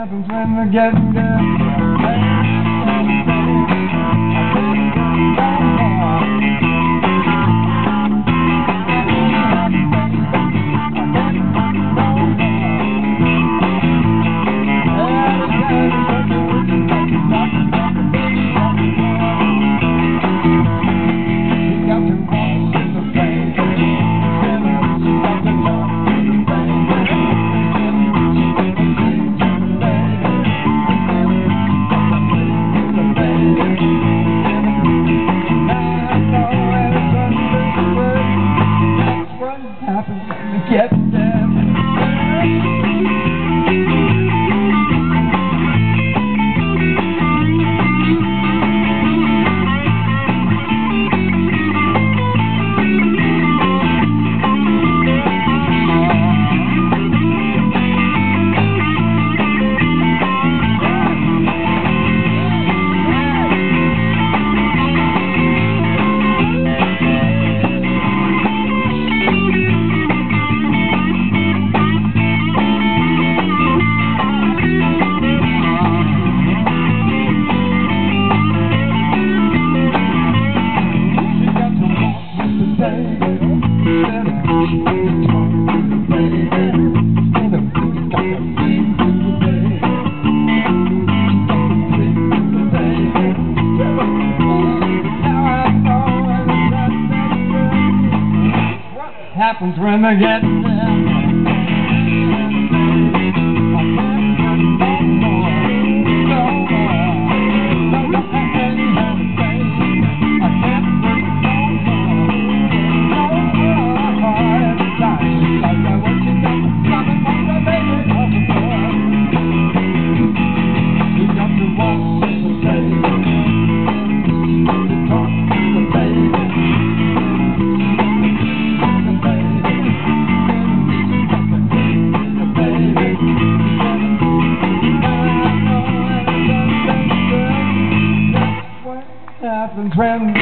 happens when we're getting good. happens when I get there. Happens friends.